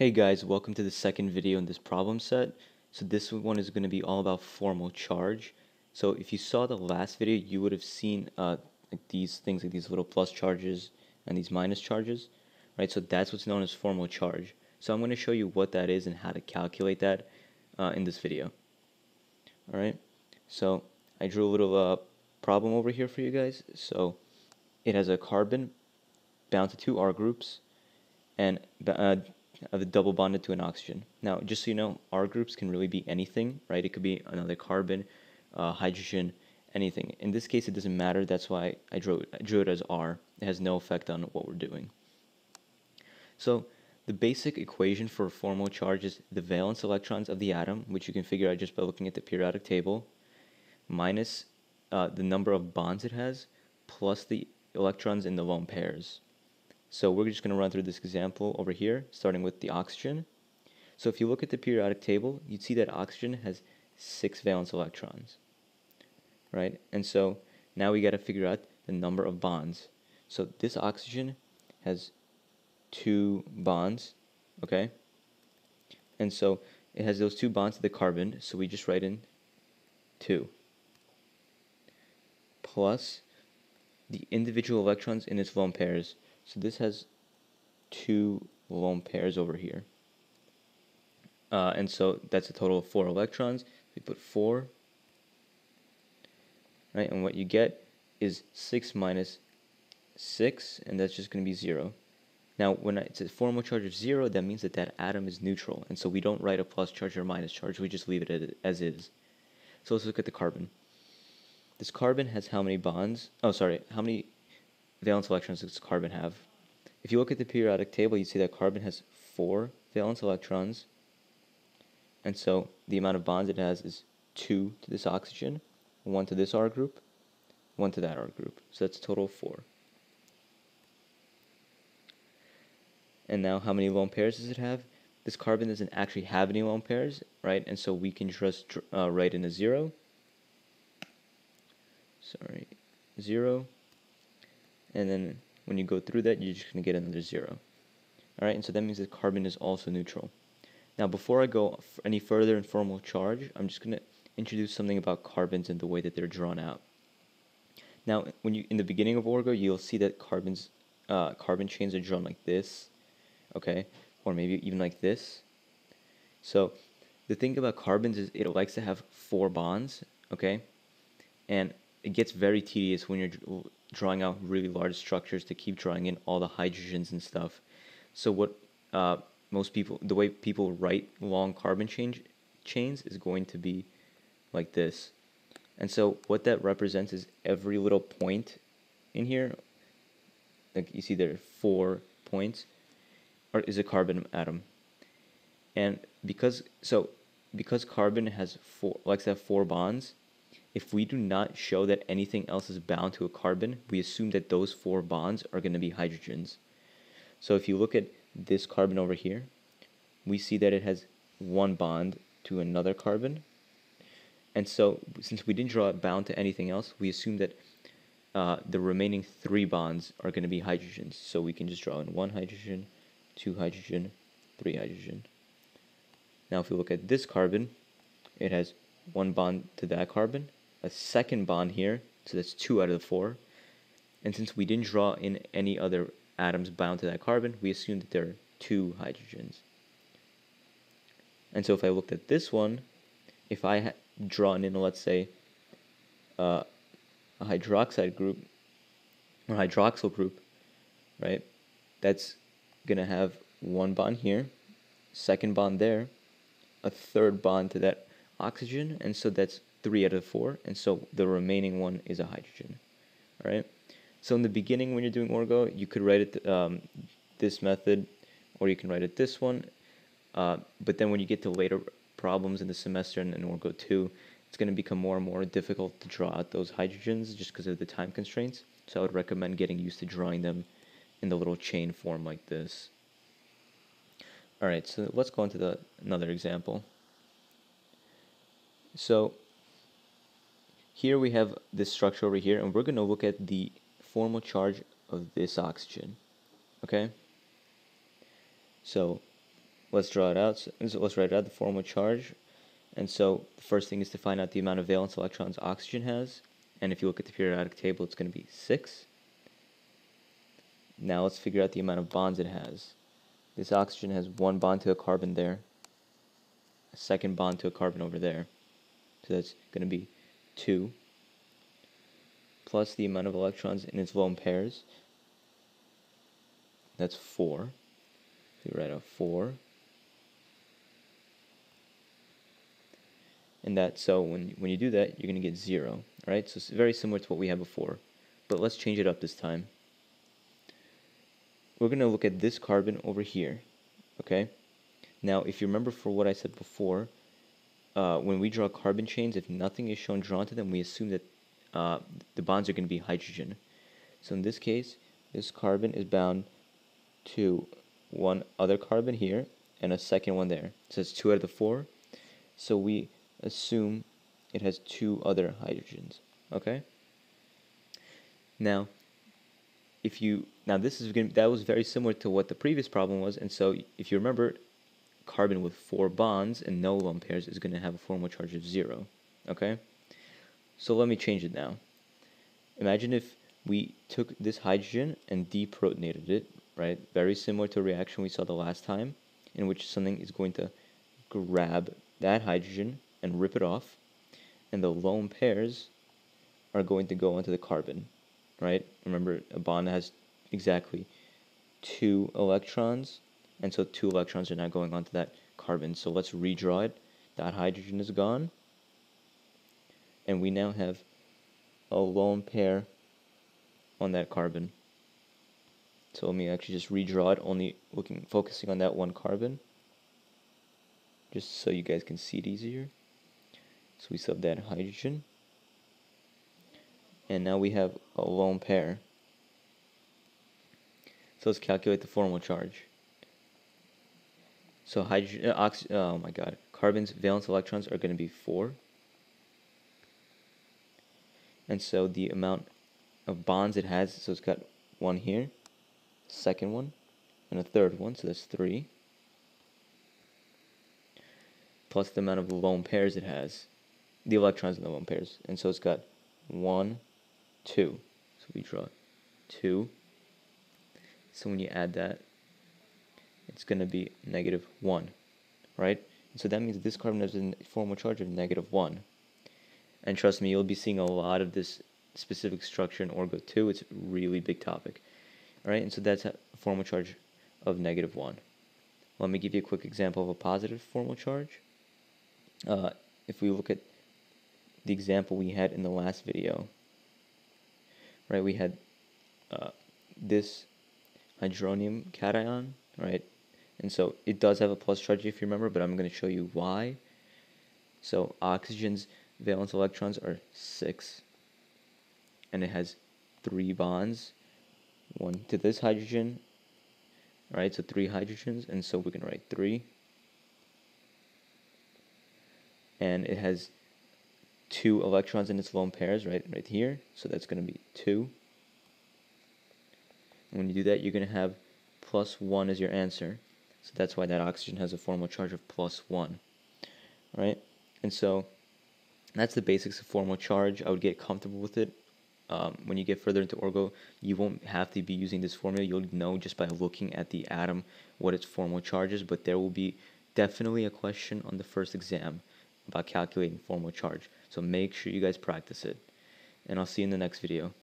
Hey guys, welcome to the second video in this problem set. So this one is going to be all about formal charge. So if you saw the last video, you would have seen uh, like these things, like these little plus charges and these minus charges, right? So that's what's known as formal charge. So I'm going to show you what that is and how to calculate that uh, in this video. All right. So I drew a little uh, problem over here for you guys. So it has a carbon bound to two R groups and uh, of the double bonded to an oxygen. Now, just so you know, R groups can really be anything, right? It could be another carbon, uh, hydrogen, anything. In this case, it doesn't matter. That's why I drew, I drew it as R. It has no effect on what we're doing. So the basic equation for a formal charge is the valence electrons of the atom, which you can figure out just by looking at the periodic table, minus uh, the number of bonds it has, plus the electrons in the lone pairs. So we're just going to run through this example over here, starting with the oxygen. So if you look at the periodic table, you'd see that oxygen has six valence electrons, right? And so now we got to figure out the number of bonds. So this oxygen has two bonds, okay? And so it has those two bonds to the carbon, so we just write in two plus the individual electrons in its lone pairs. So this has two lone pairs over here. Uh, and so that's a total of four electrons. We put four, right? And what you get is six minus six, and that's just going to be zero. Now, when it's a formal charge of zero, that means that that atom is neutral. And so we don't write a plus charge or minus charge. We just leave it as is. So let's look at the carbon. This carbon has how many bonds? Oh, sorry, how many valence electrons does carbon have? If you look at the periodic table, you see that carbon has four valence electrons. And so the amount of bonds it has is two to this oxygen, one to this R group, one to that R group. So that's a total of four. And now how many lone pairs does it have? This carbon doesn't actually have any lone pairs, right? And so we can just uh, write in a zero. Sorry, zero and then when you go through that, you're just going to get another zero. Alright, and so that means that carbon is also neutral. Now, before I go any further in formal charge, I'm just going to introduce something about carbons and the way that they're drawn out. Now, when you in the beginning of Orgo, you'll see that carbons, uh, carbon chains are drawn like this, okay, or maybe even like this. So, the thing about carbons is it likes to have four bonds, okay, and it gets very tedious when you're drawing out really large structures to keep drawing in all the hydrogens and stuff. So what uh, most people, the way people write long carbon change chains is going to be like this. And so what that represents is every little point in here, like you see there are four points, or is a carbon atom. And because so because carbon has four likes to have four bonds, if we do not show that anything else is bound to a carbon, we assume that those four bonds are going to be hydrogens. So if you look at this carbon over here, we see that it has one bond to another carbon. And so since we didn't draw it bound to anything else, we assume that uh, the remaining three bonds are going to be hydrogens. So we can just draw in one hydrogen, two hydrogen, three hydrogen. Now if we look at this carbon, it has one bond to that carbon a second bond here, so that's two out of the four. And since we didn't draw in any other atoms bound to that carbon, we assume that there are two hydrogens. And so if I looked at this one, if I had drawn in, let's say, uh, a hydroxide group, or hydroxyl group, right, that's going to have one bond here, second bond there, a third bond to that oxygen, and so that's three out of four, and so the remaining one is a hydrogen. All right. So in the beginning, when you're doing orgo, you could write it um, this method, or you can write it this one. Uh, but then when you get to later problems in the semester and in orgo two, it's going to become more and more difficult to draw out those hydrogens just because of the time constraints. So I would recommend getting used to drawing them in the little chain form like this. All right, so let's go into the another example. So here we have this structure over here, and we're going to look at the formal charge of this oxygen. Okay? So, let's draw it out. So, let's write it out, the formal charge. And so the first thing is to find out the amount of valence electrons oxygen has. And if you look at the periodic table, it's going to be 6. Now let's figure out the amount of bonds it has. This oxygen has one bond to a carbon there, a second bond to a carbon over there. So that's going to be 2 plus the amount of electrons in its lone pairs. That's 4. So you write out 4. And that, so when, when you do that, you're going to get 0. Right? So it's very similar to what we had before. But let's change it up this time. We're going to look at this carbon over here. Okay? Now, if you remember for what I said before, uh, when we draw carbon chains, if nothing is shown drawn to them, we assume that uh, the bonds are going to be hydrogen. So in this case, this carbon is bound to one other carbon here and a second one there. So it's two out of the four. So we assume it has two other hydrogens. Okay? Now, if you now this is going that was very similar to what the previous problem was, and so if you remember, carbon with four bonds and no lone pairs is going to have a formal charge of zero. Okay? So let me change it now. Imagine if we took this hydrogen and deprotonated it, right? Very similar to a reaction we saw the last time, in which something is going to grab that hydrogen and rip it off, and the lone pairs are going to go onto the carbon, right? Remember, a bond has exactly two electrons, and so two electrons are now going onto that carbon. So let's redraw it. That hydrogen is gone, and we now have a lone pair on that carbon. So let me actually just redraw it, only looking focusing on that one carbon, just so you guys can see it easier. So we have that hydrogen. And now we have a lone pair. So let's calculate the formal charge. So hydrogen, uh, oh my god, carbon's valence electrons are going to be 4. And so the amount of bonds it has, so it's got one here, second one, and a third one, so that's 3. Plus the amount of lone pairs it has the electrons in the lone pairs. And so it's got 1, 2. So we draw 2. So when you add that, it's going to be negative 1, right? So that means this carbon has a formal charge of negative 1. And trust me, you'll be seeing a lot of this specific structure in Orgo 2. It's a really big topic. All right, and so that's a formal charge of negative 1. Let me give you a quick example of a positive formal charge. Uh, if we look at the example we had in the last video. Right, we had uh, this hydronium cation, right? And so it does have a plus charge if you remember, but I'm going to show you why. So oxygen's valence electrons are 6, and it has 3 bonds, one to this hydrogen, right? So 3 hydrogens, and so we can write 3. And it has two electrons in its lone pairs right right here so that's going to be two and when you do that you're going to have plus one as your answer so that's why that oxygen has a formal charge of plus one right? And so that's the basics of formal charge. I would get comfortable with it. Um, when you get further into orgo you won't have to be using this formula. You'll know just by looking at the atom what its formal charge is but there will be definitely a question on the first exam about calculating formal charge. So make sure you guys practice it. And I'll see you in the next video.